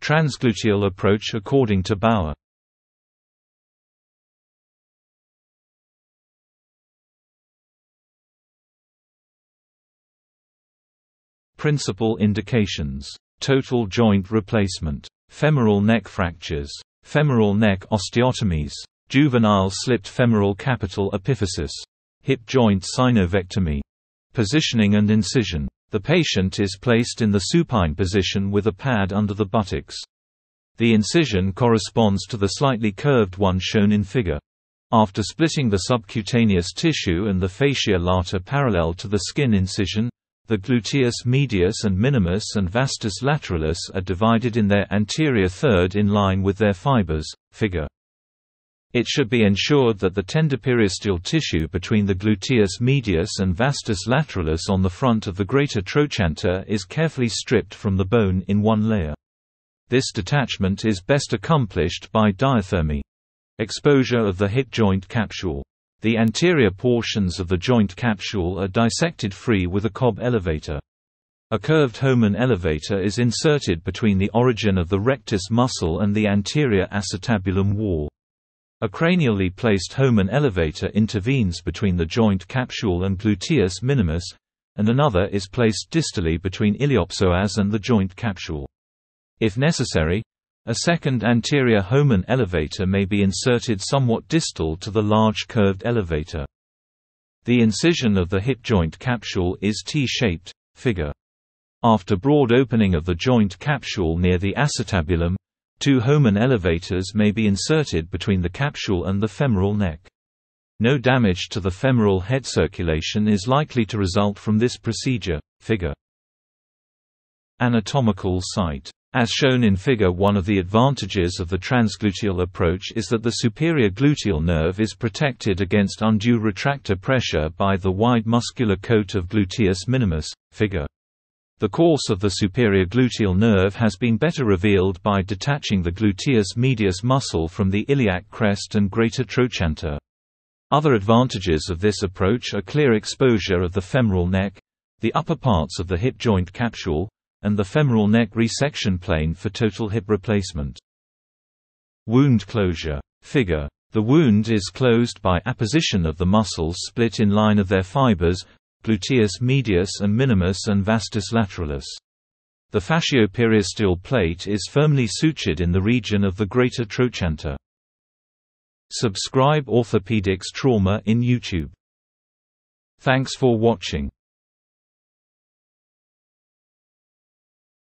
Transgluteal approach according to Bauer. Principal indications: total joint replacement, femoral neck fractures, femoral neck osteotomies, juvenile slipped femoral capital epiphysis, hip joint synovectomy, positioning and incision. The patient is placed in the supine position with a pad under the buttocks. The incision corresponds to the slightly curved one shown in figure. After splitting the subcutaneous tissue and the fascia lata parallel to the skin incision, the gluteus medius and minimus and vastus lateralis are divided in their anterior third in line with their fibers, figure. It should be ensured that the tender periosteal tissue between the gluteus medius and vastus lateralis on the front of the greater trochanter is carefully stripped from the bone in one layer. This detachment is best accomplished by diathermy. Exposure of the hip joint capsule the anterior portions of the joint capsule are dissected free with a Cobb elevator. A curved Hohmann elevator is inserted between the origin of the rectus muscle and the anterior acetabulum wall. A cranially placed Hohmann elevator intervenes between the joint capsule and gluteus minimus, and another is placed distally between iliopsoas and the joint capsule. If necessary, a second anterior Hohmann elevator may be inserted somewhat distal to the large curved elevator. The incision of the hip joint capsule is T-shaped, figure. After broad opening of the joint capsule near the acetabulum, two Hohmann elevators may be inserted between the capsule and the femoral neck. No damage to the femoral head circulation is likely to result from this procedure, figure. Anatomical site as shown in Figure 1 of the advantages of the transgluteal approach is that the superior gluteal nerve is protected against undue retractor pressure by the wide muscular coat of gluteus minimus, figure. The course of the superior gluteal nerve has been better revealed by detaching the gluteus medius muscle from the iliac crest and greater trochanter. Other advantages of this approach are clear exposure of the femoral neck, the upper parts of the hip joint capsule, and the femoral neck resection plane for total hip replacement. Wound closure. Figure. The wound is closed by apposition of the muscles split in line of their fibers, gluteus medius and minimus and vastus lateralis. The fascioperiosteal plate is firmly sutured in the region of the greater trochanter. Subscribe Orthopedics Trauma in YouTube. Thanks for watching.